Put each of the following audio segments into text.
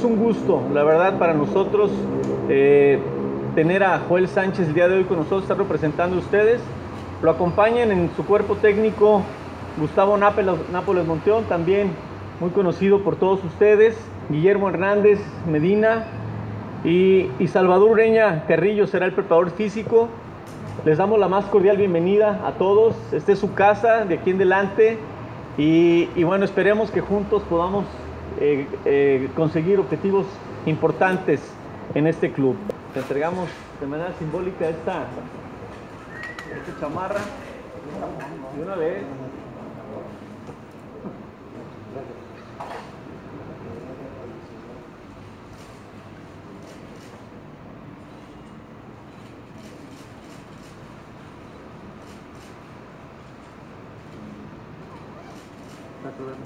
Es un gusto, la verdad, para nosotros eh, tener a Joel Sánchez el día de hoy con nosotros, estar representando a ustedes. Lo acompañan en su cuerpo técnico Gustavo Nápoles Monteón, también muy conocido por todos ustedes, Guillermo Hernández Medina y, Salvador Ureña Carrillo será el preparador físico. Les damos la más cordial bienvenida a todos. Esta es su casa de aquí en delante y, bueno, esperemos que juntos podamos eh, eh, conseguir objetivos importantes en este club. Te entregamos de manera simbólica esta, esta chamarra de una vez.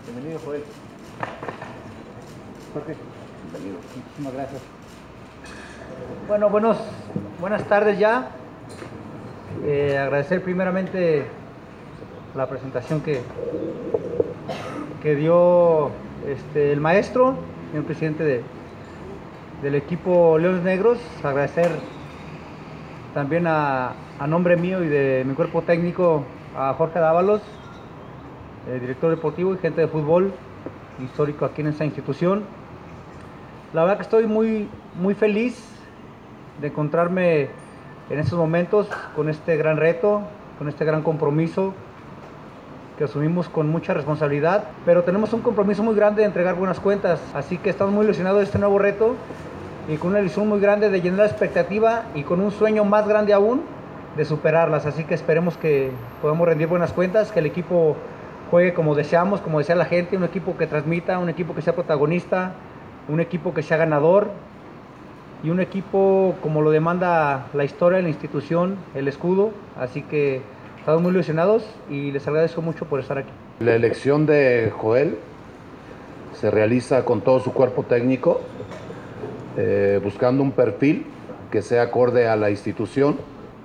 Bienvenido, Joel. Jorge, bienvenido. Muchísimas gracias. Bueno, buenos, buenas tardes ya. Eh, agradecer primeramente la presentación que, que dio este, el maestro, el presidente de, del equipo Leones Negros. Agradecer también a, a nombre mío y de mi cuerpo técnico a Jorge Dávalos, el director deportivo y gente de fútbol histórico aquí en esta institución. La verdad que estoy muy, muy feliz de encontrarme en estos momentos con este gran reto, con este gran compromiso que asumimos con mucha responsabilidad, pero tenemos un compromiso muy grande de entregar buenas cuentas, así que estamos muy ilusionados de este nuevo reto y con una ilusión muy grande de llenar la expectativa y con un sueño más grande aún de superarlas, así que esperemos que podamos rendir buenas cuentas, que el equipo juegue como deseamos, como desea la gente, un equipo que transmita, un equipo que sea protagonista, un equipo que sea ganador y un equipo como lo demanda la historia la institución, el escudo. Así que estamos muy ilusionados y les agradezco mucho por estar aquí. La elección de Joel se realiza con todo su cuerpo técnico, eh, buscando un perfil que sea acorde a la institución,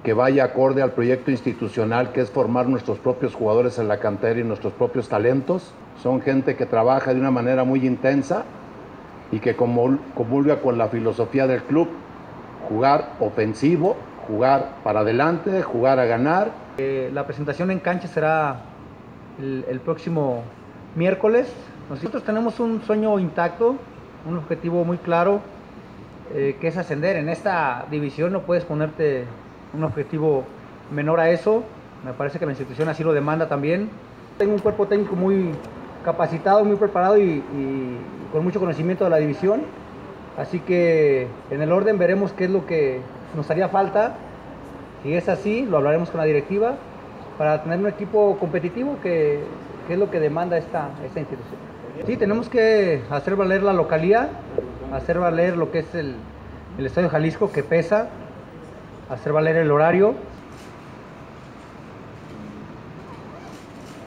que vaya acorde al proyecto institucional que es formar nuestros propios jugadores en la cantera y nuestros propios talentos. Son gente que trabaja de una manera muy intensa, y que comulga con la filosofía del club, jugar ofensivo, jugar para adelante, jugar a ganar. Eh, la presentación en cancha será el, próximo miércoles. Nosotros tenemos un sueño intacto, un objetivo muy claro, eh, que es ascender. En esta división no puedes ponerte un objetivo menor a eso. Me parece que la institución así lo demanda también. Tengo un cuerpo técnico muy capacitado, muy preparado y con mucho conocimiento de la división. Así que en el orden veremos qué es lo que nos haría falta. Si es así, lo hablaremos con la directiva para tener un equipo competitivo que, es lo que demanda esta, esta institución. Sí, tenemos que hacer valer la localía, hacer valer lo que es el, el Estadio Jalisco que pesa, hacer valer el horario